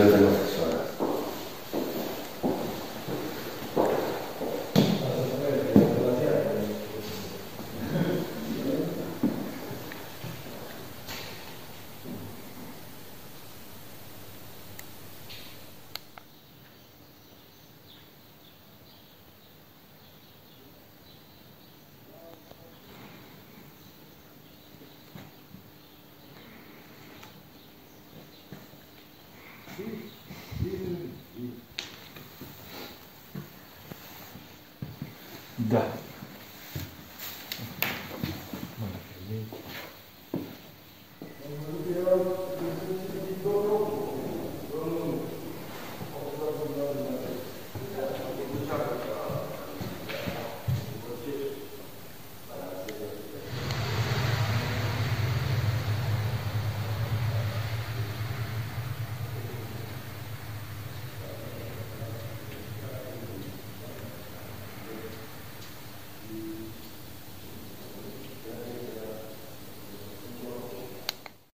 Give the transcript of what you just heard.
Fíjate,